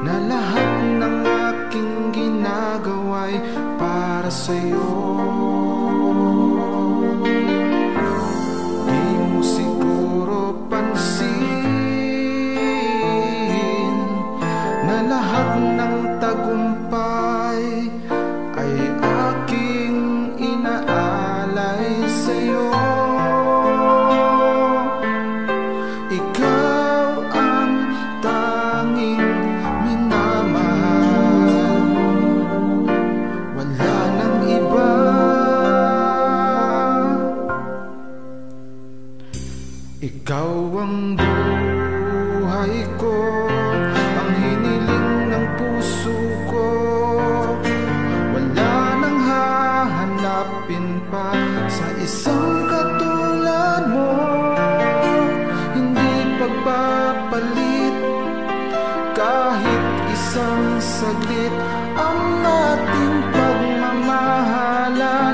Na lahat ng aking ginagawa'y para sa'yo. Ikaw ang buhay ko Ang hiniling ng puso ko. Wala nang hahanapin pa Sa isang katulad mo. Hindi pagpapalit Kahit isang saglit Ang ating pagmamahalan